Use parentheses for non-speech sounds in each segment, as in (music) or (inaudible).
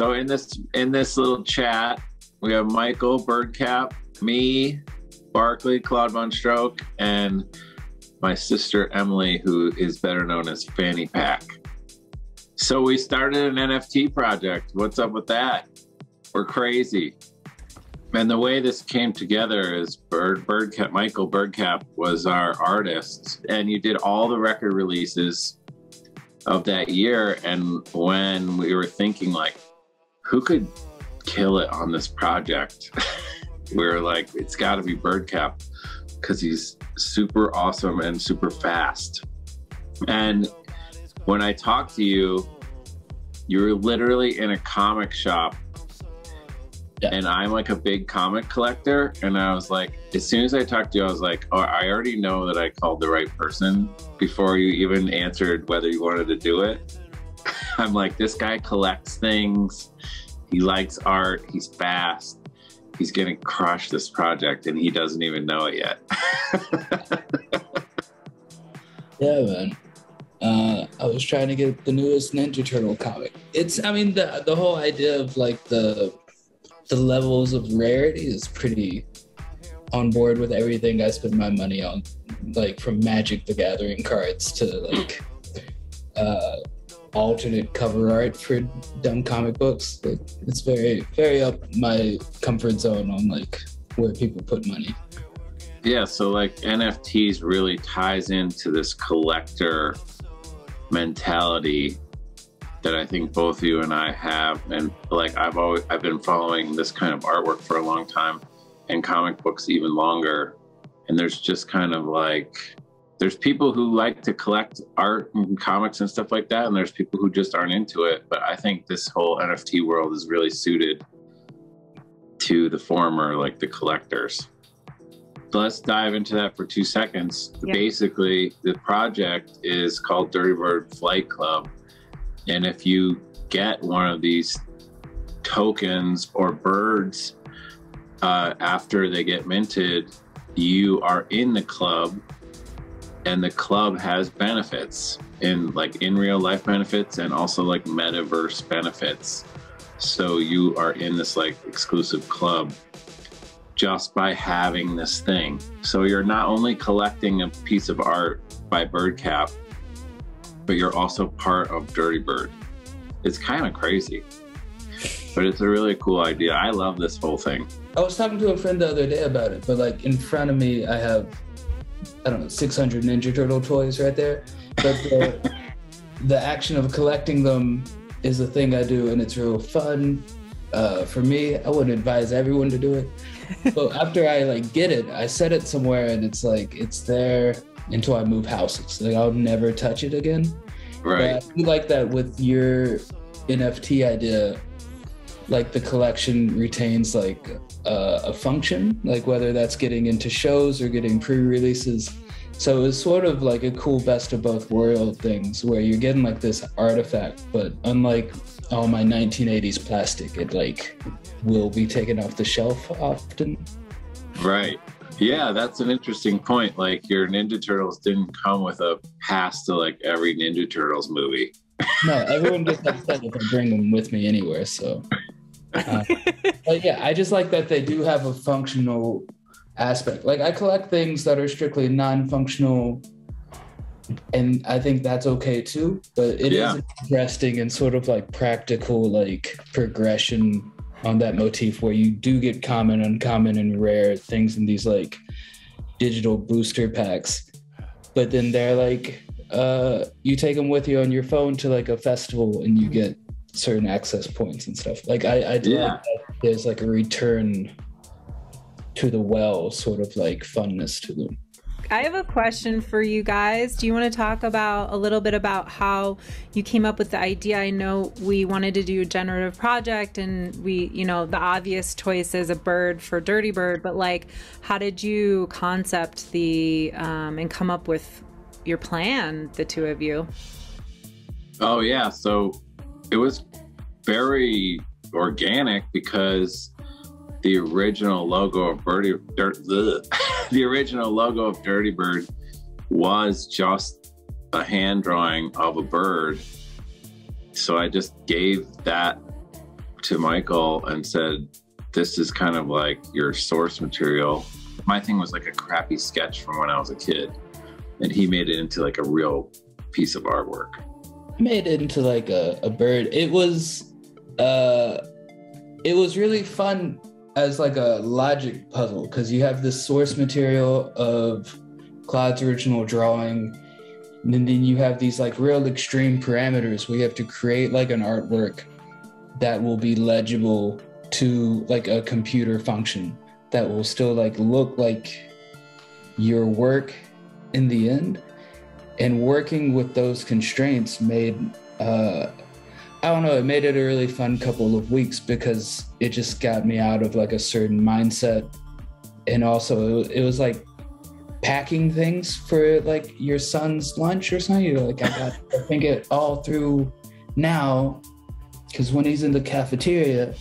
So in this in this little chat, we have Michael Birdcap, me, Barclay, Claude Von Stroke, and my sister Emily, who is better known as Fanny Pack. So we started an NFT project. What's up with that? We're crazy. And the way this came together is Bird Birdcap Michael Birdcap was our artist, and you did all the record releases of that year. And when we were thinking like, who could kill it on this project? we (laughs) were like, it's got to be Birdcap because he's super awesome and super fast. And when I talked to you, you were literally in a comic shop. Yeah. And I'm like a big comic collector. And I was like, as soon as I talked to you, I was like, oh, I already know that I called the right person before you even answered whether you wanted to do it. (laughs) I'm like, this guy collects things. He likes art. He's fast he's gonna crush this project and he doesn't even know it yet. (laughs) yeah, man. Uh, I was trying to get the newest Ninja Turtle comic. It's, I mean, the the whole idea of like the the levels of rarity is pretty on board with everything I spend my money on, like from Magic the Gathering cards to like uh, alternate cover art for dumb comic books. Like, it's very, very up my comfort zone on like where people put money. Yeah, so like NFTs really ties into this collector mentality that I think both you and I have. And like I've always I've been following this kind of artwork for a long time and comic books even longer. And there's just kind of like there's people who like to collect art and comics and stuff like that, and there's people who just aren't into it. But I think this whole NFT world is really suited to the former, like the collectors. Let's dive into that for two seconds. Yep. Basically, the project is called Dirty Bird Flight Club. And if you get one of these tokens or birds uh, after they get minted, you are in the club and the club has benefits in like in real life benefits and also like metaverse benefits. So you are in this like exclusive club just by having this thing. So you're not only collecting a piece of art by birdcap but you're also part of dirty bird. It's kind of crazy but it's a really cool idea. I love this whole thing. I was talking to a friend the other day about it but like in front of me i have I don't know, 600 Ninja Turtle toys right there. But the, (laughs) the action of collecting them is a thing I do, and it's real fun. Uh, for me, I wouldn't advise everyone to do it. But (laughs) after I like get it, I set it somewhere, and it's like it's there until I move houses. Like I'll never touch it again. Right. But I like that with your NFT idea. Like the collection retains like uh, a function, like whether that's getting into shows or getting pre-releases. So it's sort of like a cool best of both world things where you're getting like this artifact, but unlike all my 1980s plastic, it like will be taken off the shelf often. Right. Yeah, that's an interesting point. Like your Ninja Turtles didn't come with a pass to like every Ninja Turtles movie. no, everyone (laughs) gets upset if I bring them with me anywhere. So uh, but yeah, I just like that they do have a functional aspect. Like I collect things that are strictly non-functional, and I think that's okay too. But it yeah. is interesting and sort of like practical, like progression on that motif where you do get common, uncommon, and rare things in these like digital booster packs. But then they're like, uh, you take them with you on your phone to like a festival, and you get certain access points and stuff. Like I, I do yeah. like there's like a return to the well sort of like funness to them. I have a question for you guys. Do you want to talk about a little bit about how you came up with the idea? I know we wanted to do a generative project and we, you know, the obvious choice is a bird for Dirty Bird, but like, how did you concept the um, and come up with your plan, the two of you? Oh, yeah. So it was very organic because the original logo of Birdie, Dirt, (laughs) the original logo of Dirty Bird was just a hand drawing of a bird. So I just gave that to Michael and said, "This is kind of like your source material." My thing was like a crappy sketch from when I was a kid, and he made it into like a real piece of artwork. Made it into like a, a bird. It was uh it was really fun as like a logic puzzle because you have this source material of Claude's original drawing. And then you have these like real extreme parameters where you have to create like an artwork that will be legible to like a computer function that will still like look like your work in the end and working with those constraints made uh I don't know, it made it a really fun couple of weeks because it just got me out of like a certain mindset. And also it was, like packing things for like your son's lunch or something. You're like, I got to think it all through now because when he's in the cafeteria,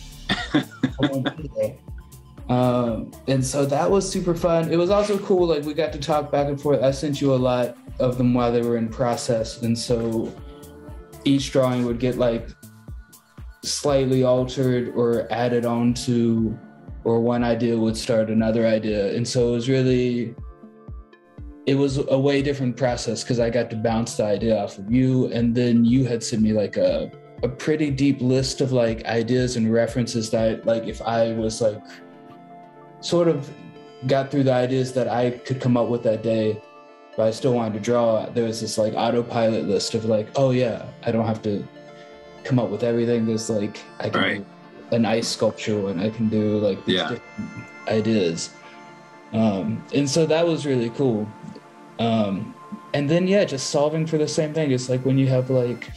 Um, and so that was super fun. It was also cool. Like we got to talk back and forth. I sent you a lot of them while they were in process, and so each drawing would get like slightly altered or added on to, or one idea would start another idea. And so it was really, it was a way different process because I got to bounce the idea off of you, and then you had sent me like a a pretty deep list of like ideas and references that like if I was like sort of got through the ideas that I could come up with that day, but I still wanted to draw. There was this like autopilot list of like, oh yeah, I don't have to come up with everything. There's like I can Right. do an ice sculpture and I can do like these Yeah. different ideas. Um, and so that was really cool. Um, and then yeah, just solving for the same thing. It's like when you have like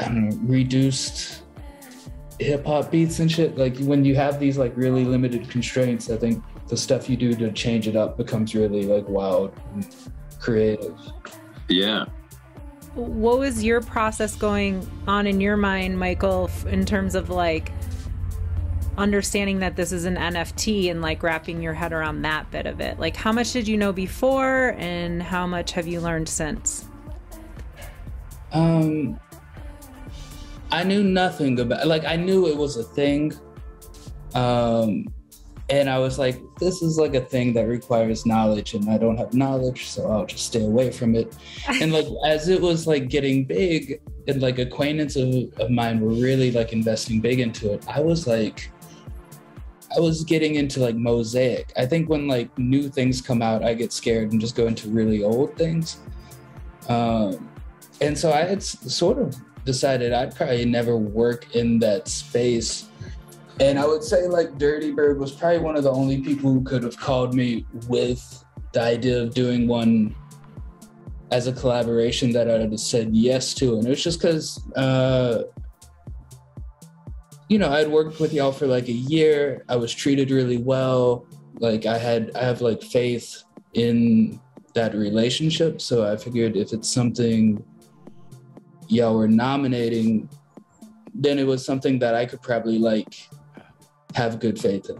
I don't know, reduced hip hop beats and shit. Like when you have these like really limited constraints, I think the stuff you do to change it up becomes really like wild and creative. Yeah. What was your process going on in your mind, Michael, in terms of like understanding that this is an NFT and like wrapping your head around that bit of it? Like, how much did you know before and how much have you learned since? Um, I knew nothing about like I knew it was a thing, um, and I was like, this is like a thing that requires knowledge, and I don't have knowledge, so I'll just stay away from it. (laughs) And like as it was like getting big, and like acquaintances of, of mine were really like investing big into it, I was like. I was getting into like mosaic. I think when like new things come out, I get scared and just go into really old things. Um, and so I had sort of decided I'd probably never work in that space. And I would say like Dirty Bird was probably one of the only people who could have called me with the idea of doing one as a collaboration that I'd have said yes to. And it was just because, uh, you know, I'd worked with y'all for like a year. I was treated really well. Like I had, I have like faith in that relationship. So I figured if it's something y'all were nominating, then it was something that I could probably like have good faith in.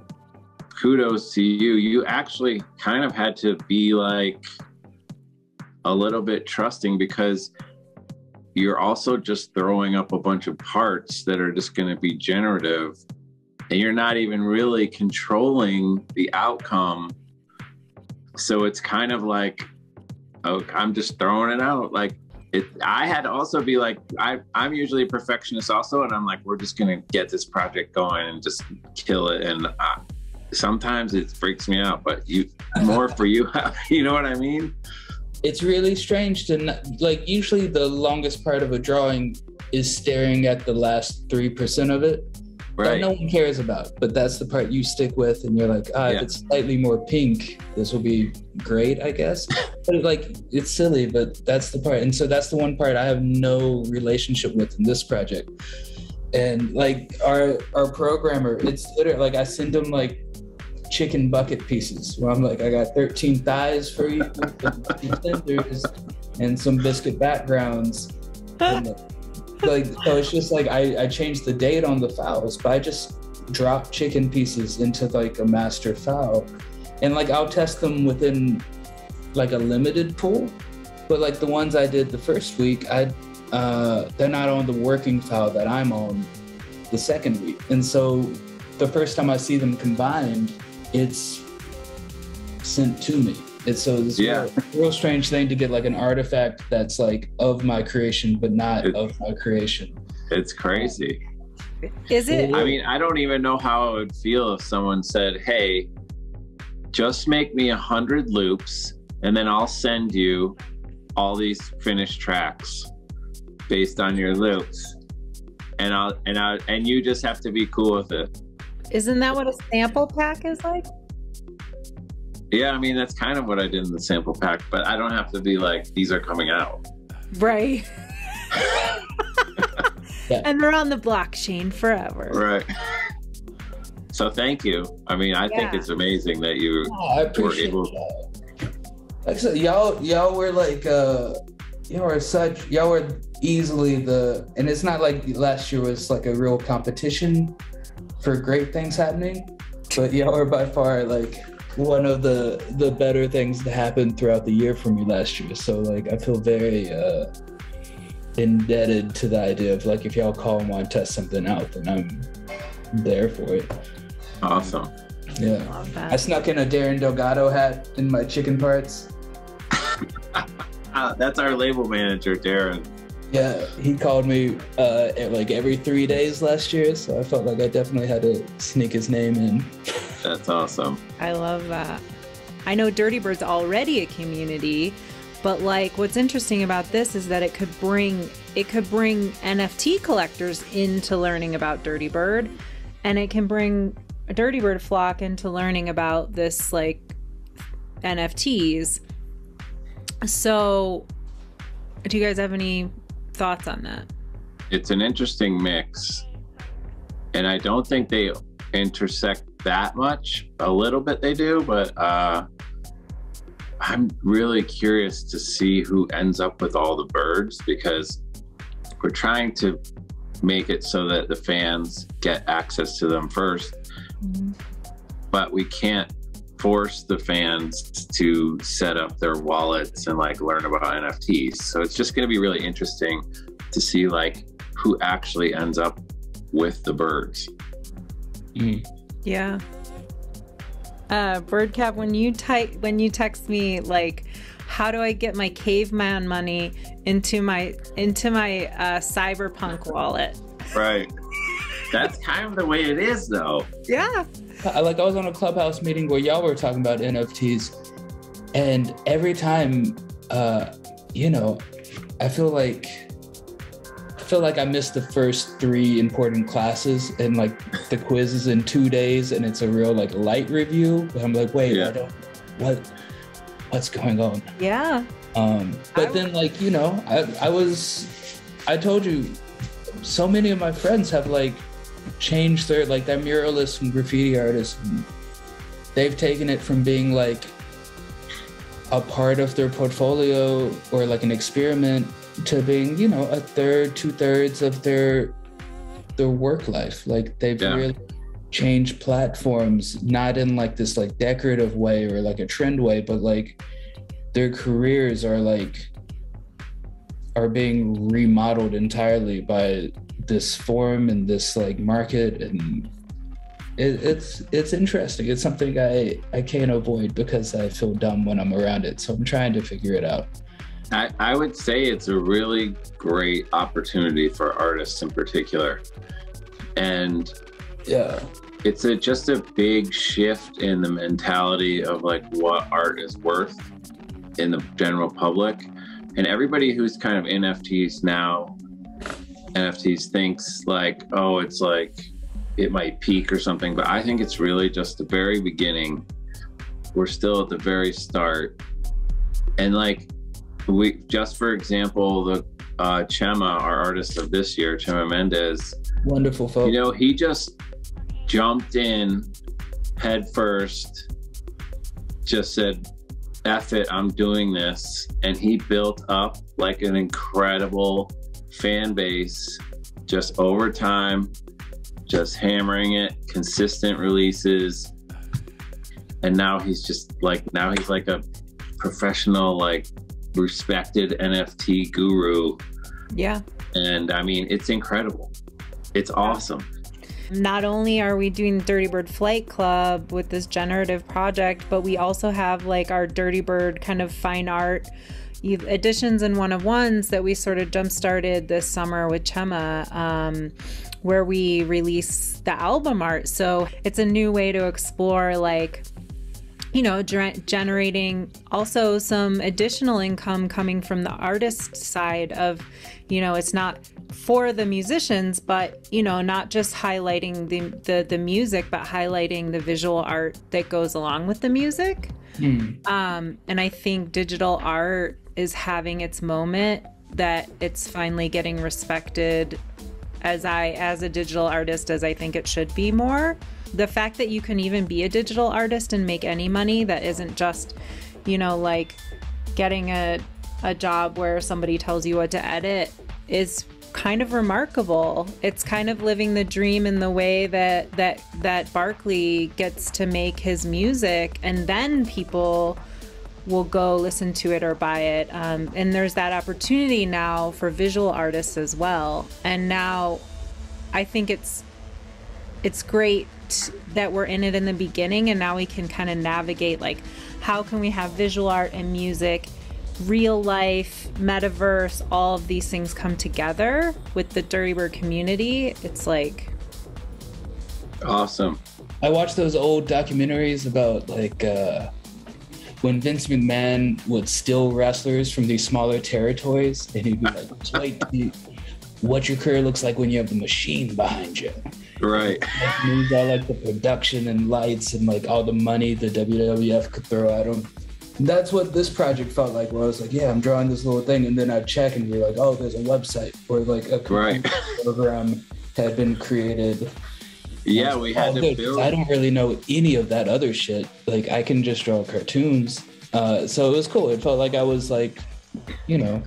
kudos to you. You actually kind of had to be like a little bit trusting because you're also just throwing up a bunch of parts that are just going to be generative and you're not even really controlling the outcome. So it's kind of like, oh, I'm just throwing it out. Like, it, I had to also be like, I, I'm usually a perfectionist also, and I'm like, we're just gonna get this project going and just kill it. And uh, sometimes it freaks me out, but you more for you. (laughs) you know what I mean? It's really strange to like usually the longest part of a drawing is staring at the last 3% of it that no one cares about. But that's the part you stick with and you're like, ah, Yeah. if it's slightly more pink, this will be great, I guess. (laughs) but it, like it's silly, but that's the part. And so that's the one part I have no relationship with in this project. And like our our programmer, it's literally like I send him like chicken bucket pieces where I'm like, I got 13 thighs for you, (laughs) and some tenders, and some biscuit backgrounds. (laughs) And, like so it's just like I, I changed the date on the files, but I just drop chicken pieces into like a master file. And like I'll test them within like a limited pool. But like the ones I did the first week, I uh they're not on the working file that I'm on. the second week. And so the first time I see them combined, it's sent to me. It's so it's Yeah. real, real strange thing to get like an artifact that's like of my creation, but not It- of my creation. It's crazy. Is it? I mean, I don't even know how it would feel if someone said, "Hey, just make me a hundred loops, and then I'll send you all these finished tracks based on your loops, and I'll and I and you just have to be cool with it." Isn't that what a sample pack is like? Yeah, I mean that's kind of what I did in the sample pack, but I don't have to be like these are coming out. Right. (laughs) (laughs) Yeah. And they're on the blockchain forever. Right. So thank you. I mean, I think it's amazing that you Oh, I appreciate able- that. Like I said, y'all, y'all were like, uh, y'all were such, y'all were easily the, and it's not like last year was like a real competition for great things happening, but y'all were by far like one of the the better things that happened throughout the year for me last year. So like, I feel very uh, indebted to the idea of like, if y'all call and want to test something out, then I'm there for it. awesome. Yeah. Love I snuck in a Darren Delgado hat in my chicken parts. Uh, (laughs) that's our label manager, Darren. Yeah, he called me uh, at like every three days last year, so I felt like I definitely had to sneak his name in. (laughs) That's awesome. I love that. I know Dirty Bird's already a community, but like what's interesting about this is that it could bring it could bring NFT collectors into learning about Dirty Bird and it can bring a Dirty Bird flock into learning about this like NFTs. So do you guys have any thoughts on that? It's an interesting mix. And I don't think they intersect that much. A little bit they do, but uh, I'm really curious to see who ends up with all the birds because we're trying to make it so that the fans get access to them first, but we can't force the fans to set up their wallets and like learn about NFTs. So it's just going to be really interesting to see like who actually ends up with the birds. Yeah. Uh, Birdcap, when you type when you text me like, how do I get my caveman money into my into my uh, cyberpunk wallet? Right. That's kind of the way it is though. Yeah. I, like I was on a clubhouse meeting where y'all were talking about NFTs, and every time, uh, you know, I feel like I feel like I missed the first three important classes, and like the quiz is in two days, and it's a real like light review. But I'm like, wait, Yeah. I don't, what, what's going on? Yeah. Um, but I- then, like you know, I, I was, I told you, so many of my friends have like changed their like they're muralists and graffiti artists. And they've taken it from being like a part of their portfolio or like an experiment to being, you know, a third, two thirds of their their work life. Like they've Yeah. really changed platforms, not in like this like decorative way or like a trend way, but like their careers are like are being remodeled entirely by this form and this like market and it, it's it's interesting. It's something i i can't avoid because i feel dumb when i'm around it. So i'm trying to figure it out. I, I would say it's a really great opportunity for artists in particular. And yeah. it's a just a big shift in the mentality of like what art is worth in the general public. And everybody who's kind of nfts now nfts thinks like oh it's like it might peak or something but i think it's really just the very beginning. We're still at the very start. And like we just for example the uh chema our artist of this year chema mendez. Wonderful folks you know, he just jumped in head first, just said, F it, I'm doing this. And he built up like an incredible fan base just over time, just hammering it, consistent releases. And now he's just like, now he's like a professional, like respected NFT guru Yeah. and I mean, it's incredible. It's awesome. Not only are we doing Dirty Bird Flight Club with this generative project, but we also have like our Dirty Bird kind of fine art editions and one of ones that we sort of jump started this summer with Chema. Um, where we release the album art. So it's a new way to explore like you know, generating also some additional income coming from the artist side of, you know, it's not for the musicians, but you know, not just highlighting the the, the music, but highlighting the visual art that goes along with the music. Mm. Um, and I think digital art is having its moment that it's finally getting respected as I as a digital artist as I think it should be more. The fact that you can even be a digital artist and make any money that isn't just, you know, like getting a a job where somebody tells you what to edit is kind of remarkable. It's kind of living the dream in the way that that that Barclay gets to make his music and then people will go listen to it or buy it. Um, and there's that opportunity now for visual artists as well. And now I think it's it's great that we're in it in the beginning and now we can kind of navigate like how can we have visual art and music real life metaverse all of these things come together with the dirty bird community it's like awesome i watched those old documentaries about like uh when Vince McMahon would steal wrestlers from these smaller territories, and he'd be like, "Wait, what your career looks like when you have the machine behind you." Right. Like, moves all like the production and lights and like all the money the WWF could throw at him. that's what this project felt like. Where I was like, "Yeah, I'm drawing this little thing," and then I'd check and be like, "Oh, there's a website or like a right. program had been created." Yeah, we had to build. I don't really know any of that other shit. Like I can just draw cartoons. Uh, so it was cool. It felt like I was like, you know,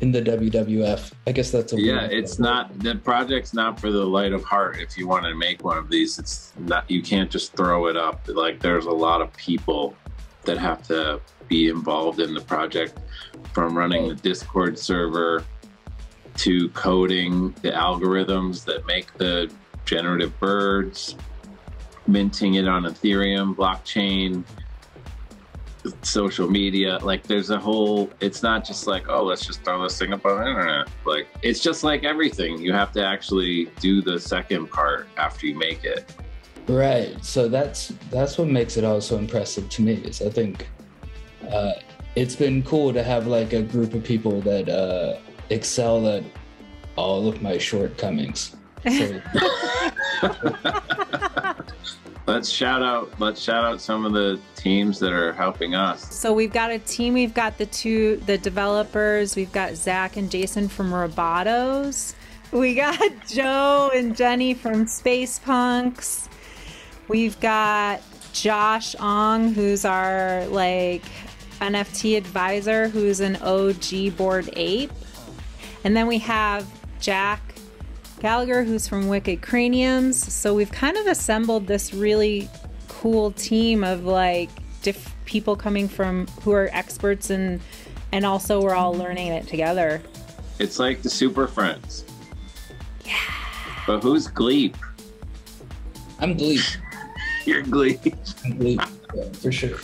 in the WWF. I guess that's a yeah. It's not the project's not for the light of heart. If you want to make one of these, it's not. You can't just throw it up. Like there's a lot of people that have to be involved in the project, from running the Discord server to coding the algorithms that make the generative birds, minting it on Ethereum blockchain, social media. Like there's a whole, it's not just like, oh, let's just throw this thing up on the internet. Like it's just like everything. You have to actually do the second part after you make it. Right. So that's that's what makes it all so impressive to me is I think uh, it's been cool to have like a group of people that uh, excel at all of my shortcomings. So, (laughs) let's shout out let's shout out some of the teams that are helping us. So we've got a team, we've got the two the developers, we've got Zach and Jason from Robotos. We got (laughs) Joe and Jenny from Space Punks. We've got Josh Ong, who's our like NFT advisor, who's an OG Bored Ape. And then we have Jack Gallagher, who's from Wicked Craniums. So we've kind of assembled this really cool team of like diff- people coming from who are experts and and also we're all learning it together. It's like the Super Friends. Yeah. But who's Gleep? I'm Gleep. (laughs) You're Gleep. I'm Gleep. Yeah, for sure.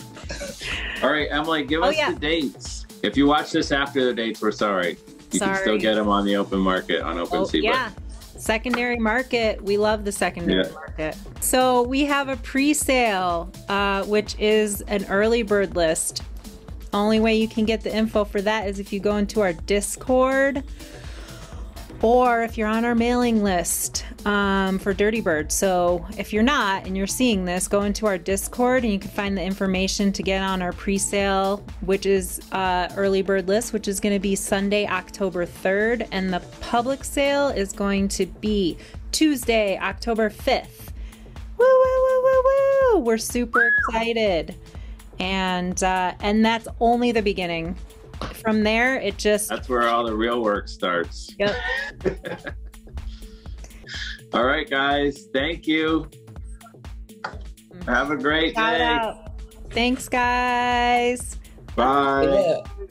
all right, Emily, give oh, us yeah. the dates. If you watch this after the dates, we're sorry. You sorry. can still get them on the open market on OpenSea. Oh, yeah. Secondary market. We love the secondary yeah. market. So we have a pre-sale, uh, which is an early bird list. Only way you can get the info for that is if you go into our Discord or if you're on our mailing list um, for Dirty Bird. So if you're not and you're seeing this, go into our Discord and you can find the information to get on our pre-sale, which is uh, early bird list, which is going to be Sunday, October 3rd, and the public sale is going to be Tuesday, October 5th. Woo woo woo woo woo! We're super excited, and uh, and that's only the beginning from there, it just that's where all the real work starts. Yep. (laughs) all right, guys. Thank you. Have a great Shout day. Out. Thanks, guys. Bye. Yeah.